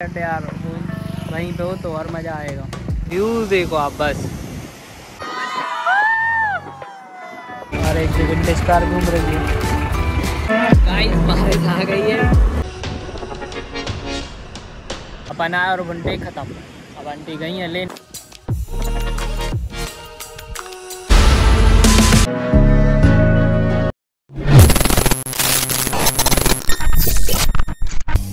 यार वहीं पे हो तो और मज़ा आएगा। व्यू देखो आप बस। और एक विंटेज कार घूम रही है गाइस बारिश आ गई है। अपन आए और बंटे खत्म। अब आंटी गई है lane.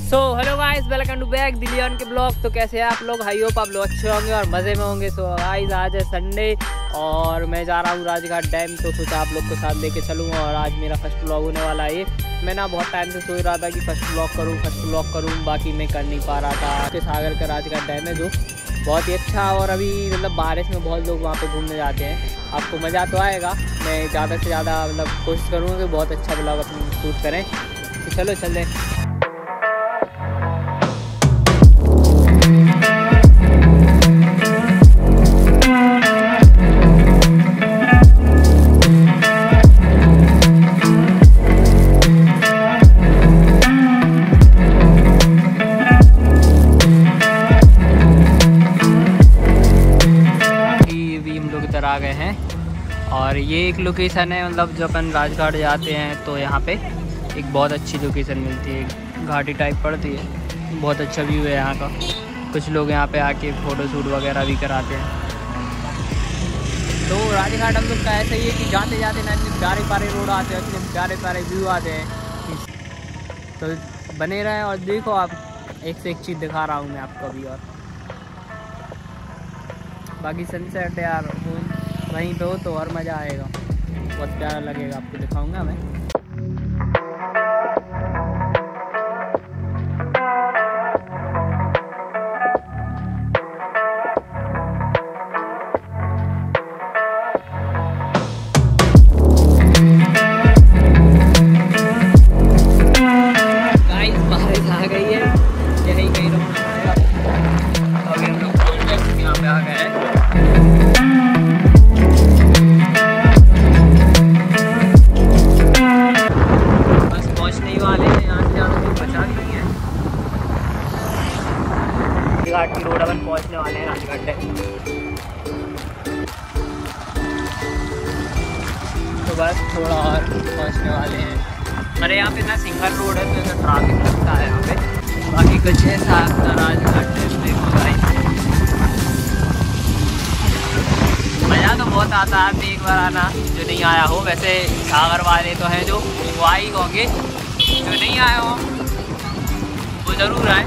So hello guys welcome to back दिलियन के ब्लॉग तो कैसे हैं आप लोग? हाई होप आप लोग अच्छे होंगे और मज़े में होंगे। सो गाइस आज है संडे और मैं जा रहा हूँ राजघाट डैम। तो सोचा आप लोग को साथ लेके चलूँगा और आज मेरा फ़र्स्ट ब्लॉग होने वाला है। मैं ना बहुत टाइम से सोच रहा था कि फ़र्स्ट ब्लॉग करूँ फ़र्स्ट ब्लॉग करूँ, बाकी मैं कर नहीं पा रहा था। के सागर का राजघाट डैम है जो बहुत ही अच्छा और अभी मतलब बारिश में बहुत लोग वहाँ पे घूमने जाते हैं। आपको मज़ा तो आएगा। मैं ज़्यादा से ज़्यादा मतलब कोशिश करूँगा कि बहुत अच्छा ब्लॉग अपनी शूट करें। तो चलो चलें कि एक लोकेशन है मतलब जब अपन राजघाट जाते हैं तो यहाँ पे एक बहुत अच्छी लोकेशन मिलती है घाटी टाइप पड़ती है। बहुत अच्छा व्यू है यहाँ का। कुछ लोग यहाँ पे आके फ़ोटो शूट वगैरह भी कराते हैं। तो राजघाट हम लोग का ऐसा ही है कि जाते जाते ना इतने प्यारे प्यारे रोड आते हैं, इतने प्यारे प्यारे व्यू आते हैं। तो बने रहें और देखो आप, एक से एक चीज़ दिखा रहा हूँ मैं आपको अभी और। बाकी सनसेट यार, वो वहीं पे हो तो और मज़ा आएगा। बहुत प्यारा लगेगा आपको दिखाऊँगा मैं। राजघाट देखो भाई मज़ा तो बहुत आता है आप भी एक बार आना, जो नहीं आया हो। वैसे सागर वाले तो हैं जो, वो आ ही होंगे। जो नहीं आए हो, वो ज़रूर आए।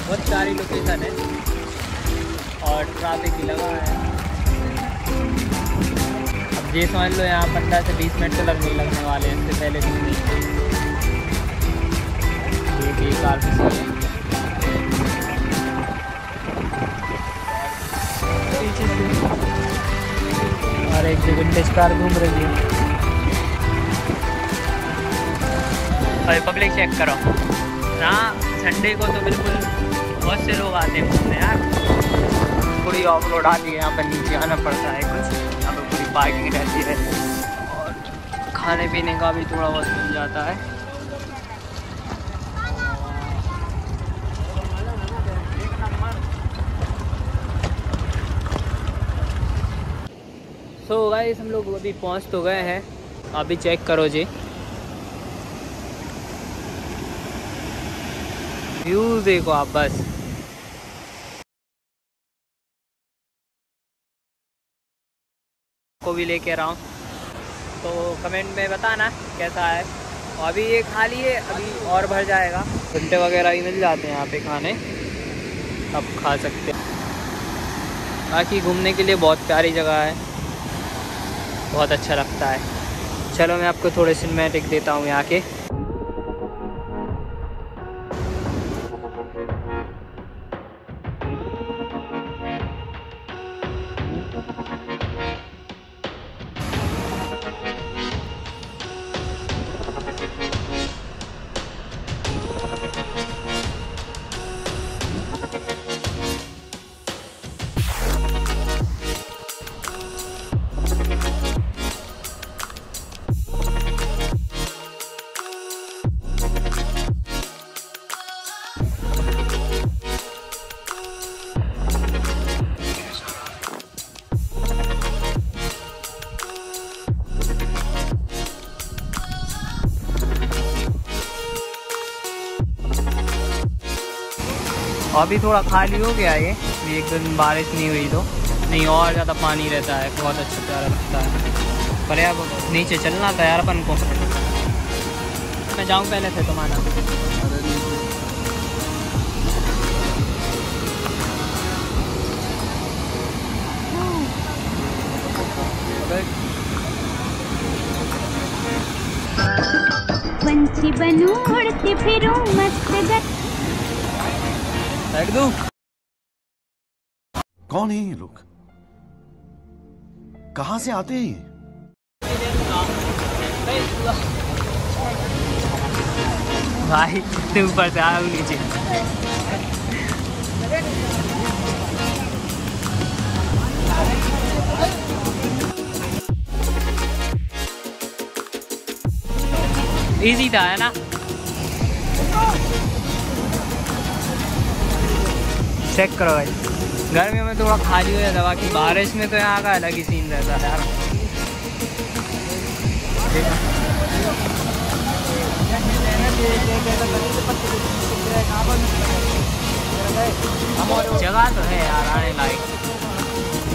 बहुत सारी लोकेशन है। और ट्रैफ़िक भी लगा है। अब ये समझ लो, यहाँ पंद्रह से बीस मिनट तो लगने लगने वाले हैं, इससे पहले भी नहीं। ये विंटेज कार घूम रही है। और पब्लिक चेक करो। ना संडे को तो बिल्कुल बहुत से लोग आते हैं घूमने, यार। पूरी ऑफ़ रोड आती है, यहाँ पर नीचे आना पड़ता है कुछ। यहाँ पर पूरी पार्किंग रहती है। और खाने पीने का भी थोड़ा बहुत मिल जाता है। सो so गाइस हम लोग अभी पहुँच तो गए हैं। अभी चेक करो जी। व्यू देखो आप बस। को भी लेके रहा हूँ। तो कमेंट में बताना कैसा है। और अभी ये खाली है, अभी और भर जाएगा। घंटे वगैरह भी मिल जाते हैं यहाँ पे खाने। अब खा सकते हैं। बाकी घूमने के लिए बहुत प्यारी जगह है। बहुत अच्छा लगता है। चलो मैं आपको थोड़े सिनेमेटिक देता हूँ यहाँ के। अभी थोड़ा खाली हो गया ये। एक दिन बारिश नहीं हुई तो। नहीं और ज़्यादा पानी रहता है। बहुत अच्छा प्यारा लगता है। पर यार नीचे चलना था यार अपन को। मैं जाऊँ पहले से तुम्हारा पंछी बनू उड़ती फिरूं मस्त गत बैठ दूँ? कौन है ये लोग? कहाँ से आते हैं ये? भाई कितने ऊपर से हूँ नीचे। इजी था है ना? चेक करो भाई गर्मियों में थोड़ा खाली हो जाता बाकी बारिश में तो यहाँ का अलग ही सीन रहता है यार. जगह तो है यार, आने लायक.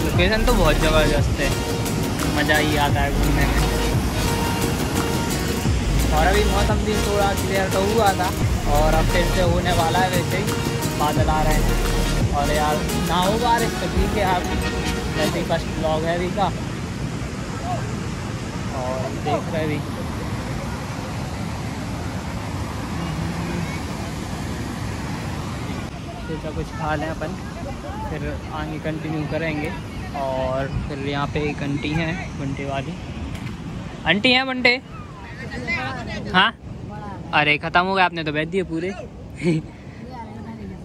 लोकेशन तो बहुत ज़बरदस्त है. मज़ा ही आता है घूमने में. और अभी मौसम भी थोड़ा क्लियर तो हुआ था, और अब फिर से होने वाला है वैसे ही. बादल आ रहे हैं. और यार, ना हो बारिश तो ठीक है यार जैसे ही फ़र्स्ट ब्लॉग है अभी का। और देख रहे भी सोचा कुछ खा लें अपन। फिर आगे कंटिन्यू करेंगे। और फिर यहाँ पे एक आंटी हैं, बंटे वाली। आंटी हैं बंटे? हाँ? अरे, ख़त्म हो गया आपने तो बेच दिए पूरे।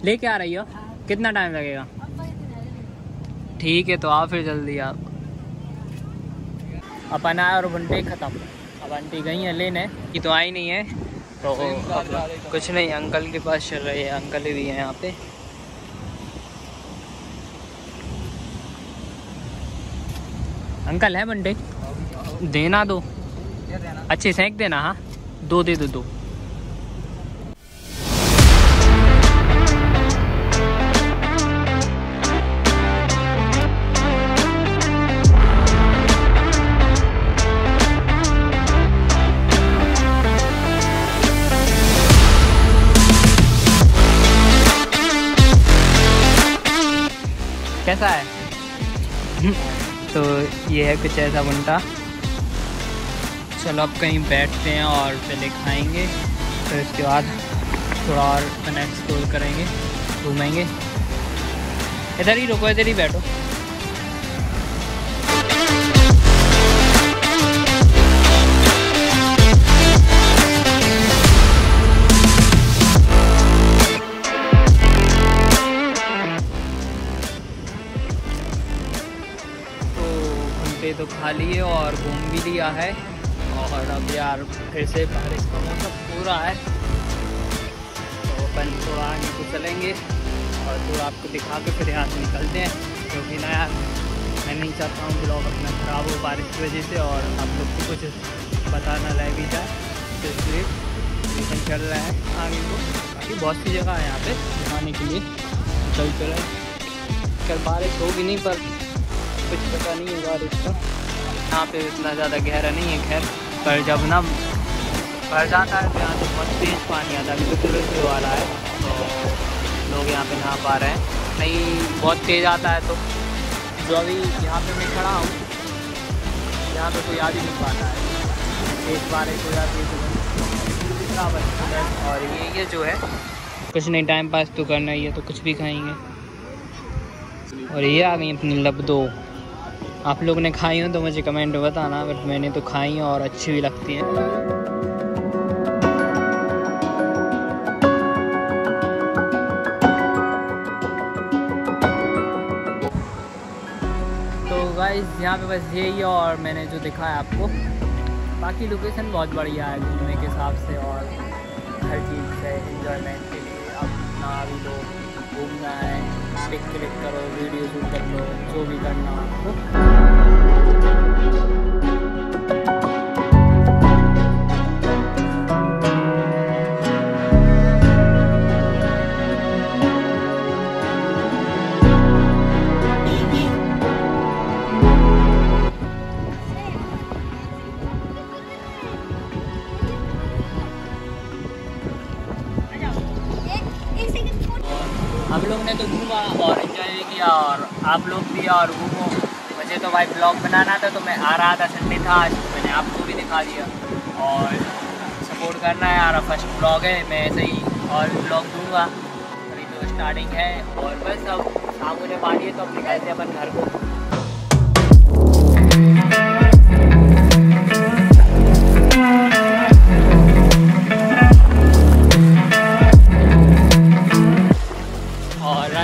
लेके आ रही हो? कितना टाइम लगेगा? ठीक है तो आओ फिर जल्दी आप। अपन आए और बंटे ख़त्म। अब आंटी गई हैं लेने की तो आई नहीं है। तो कुछ नहीं अंकल के पास चल रही है अंकल भी हैं यहाँ पे। अंकल है बंटे? देना दो। अच्छे सेंक देना हाँ? दो दे दो दो। कैसा है। तो ये है कुछ ऐसा बुनता चलो अब कहीं बैठते हैं और पहले खाएँगे, फिर उसके बाद थोड़ा और कनेक्ट एक्सप्लोर करेंगे, घूमेंगे। इधर ही रुको, इधर ही बैठो। तो खा लिए और घूम भी लिया है। और अब यार फिर से बारिश का मौसम पूरा है। तो अपन थोड़ा आगे को चलेंगे और थोड़ा आपको दिखा के फिर यहाँ से निकलते हैं क्योंकि ना यार, मैं नहीं चाहता हूँ ब्लॉग अपना ख़राब हो बारिश की वजह से और आप लोग को कुछ पता ना लग भी जाए। तो इसलिए मिशन चल रहा है आगे को। बाकी बहुत सी जगह है यहाँ पे घुमाने के लिए। चल चले कल बारिश होगी नहीं, पर कुछ पता नहीं है बारिश का यहाँ पे इतना ज़्यादा गहरा नहीं है खैर, पर जब ना भर जाता है तो यहाँ से बहुत तेज़ पानी आता है अभी तो तुरंत वाला है तो लोग यहाँ पे नहा पा रहे हैं। नहीं, बहुत तेज़ आता है तो। जो अभी यहाँ पे मैं खड़ा हूँ, यहाँ पे कोई आ भी नहीं पाता है। हो जाती है तो है। और ये ये जो है, कुछ नहीं टाइम पास तो करना ही है तो कुछ भी खाएँगे। और ये आ गई अपनी लबदो। आप लोग ने खाई हो तो मुझे कमेंट बताना बट मैंने तो खाई और अच्छी भी लगती हैं। तो गाइस यहाँ पे बस यही है और मैंने जो दिखाया आपको। बाकी लोकेशन बहुत बढ़िया है घूमने के हिसाब से और हर चीज़ से इन्जॉयमेंट के लिए। अब ना भी लोग घूमना है पिक क्लिक करो वीडियो शूट कर लो, जो भी करना आपको। किया और आप लोग भी और वो। को मुझे तो भाई ब्लॉग बनाना था तो मैं आ रहा था संडे था, आज तो मैंने आपको भी दिखा दिया। और सपोर्ट करना है यार फ़र्स्ट ब्लॉग है, मैं ऐसे ही और ब्लॉग दूँगा। अभी तो स्टार्टिंग है और बस अब शाम मुझे पानी है तो अब निकलते हैं अपन घर को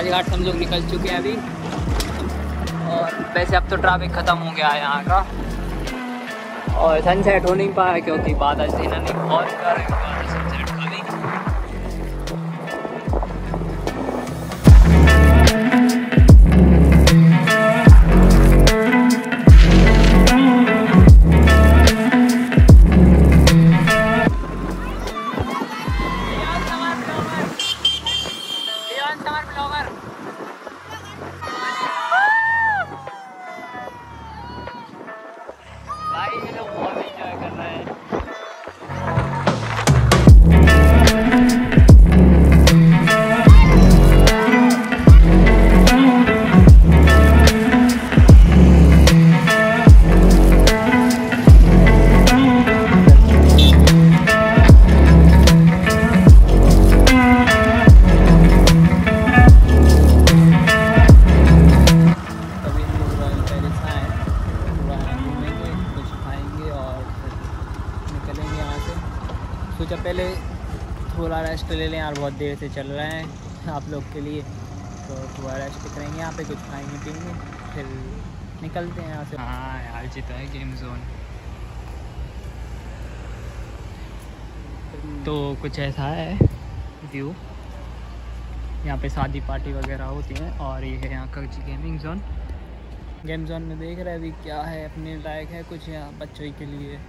राजघाट हम लोग निकल चुके हैं अभी। और वैसे अब तो ट्रैफ़िक ख़त्म हो गया है यहाँ का। और सनसेट हो नहीं पाया क्योंकि बादल देना नहीं बहुत गर्म यार बहुत देर से चल रहे हैं आप लोग के लिए। तो थोड़ा रेस्ट करेंगे यहाँ पे कुछ खाएँगे पीएँगे फिर निकलते हैं यहाँ से। हाँ यार जी तो है गेम जोन तो कुछ ऐसा है व्यू यहाँ पे शादी पार्टी वगैरह होती है और ये है यहाँ का जी गेमिंग जोन गेम जोन में देख रहे हैं अभी क्या है अपने लायक है कुछ यहाँ बच्चों के लिए।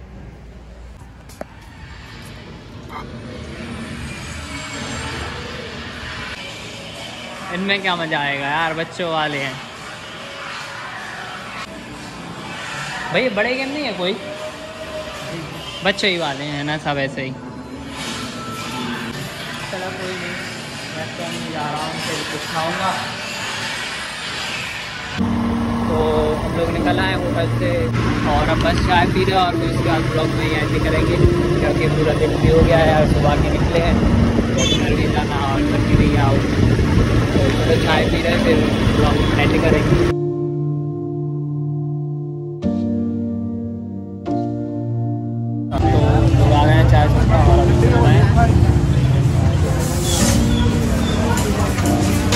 इनमें क्या मज़ा आएगा यार, बच्चों वाले हैं। भाई, बड़े गेम नहीं है कोई? बच्चों ही वाले हैं ना, सब ऐसे ही। चलो कोई नहीं, मैं तो जा रहा हूँ, फिर कुछ खाऊँगा तो हम लोग निकल आए होटल से, और अब बस चाय पी रहे और फिर उसके बाद ब्लॉग में ही एंड करेंगे, क्योंकि पूरा दिन भी हो गया है, और सुबह के निकले हैं। तो घर भी जाना और घर भी नहीं आओ। तो चाय पी रहे फिर एंड करेंगे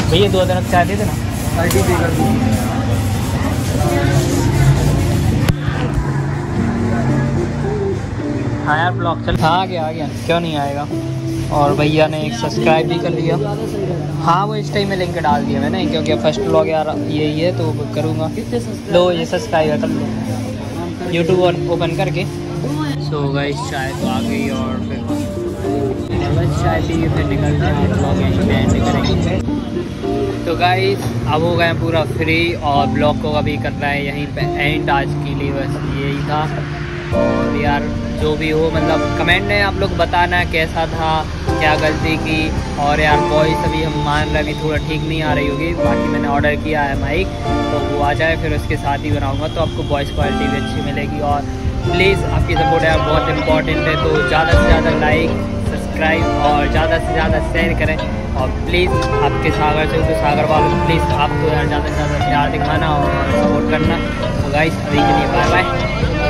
भैया, दो दिन चाय दे देना। हाँ यार ब्लॉग चल आ गया आ गया। क्यों नहीं आएगा? और भैया ने एक सब्सक्राइब भी कर लिया। हाँ वो इस टाइम में लिंक डाल दिया मैंने, क्योंकि फ़र्स्ट ब्लॉग यार यही है तो करूँगा। लो, ये सब्सक्राइब कर लो। यूट्यूब ओपन करके। सो गाइस चाय तो आ गई और फिर तो गाइस अब हो गए पूरा फ्री और ब्लॉग को अभी करना है, यहीं पे एंड आज के लिए बस यही था। और यार जो भी हो मतलब कमेंट में आप लोग बताना कैसा था, क्या गलती की, और यार वॉइस अभी हम मान रहे, अभी थोड़ा ठीक नहीं आ रही होगी, बाकी मैंने ऑर्डर किया है माइक तो वो आ जाए, फिर उसके साथ ही बनाऊँगा तो आपको वॉइस क्वालिटी भी अच्छी मिलेगी, और प्लीज़ आपकी सपोर्ट यार बहुत इंपॉर्टेंट है तो ज़्यादा से ज़्यादा लाइक सब्सक्राइब और ज़्यादा से ज़्यादा शेयर करें, और प्लीज़ आपके सागर से तो सागर वालों प्लीज़ आप तो यार ज़्यादा से ज़्यादा प्यार दिखाना और सपोर्ट करना तो गाइस अभी के लिए बाय बाय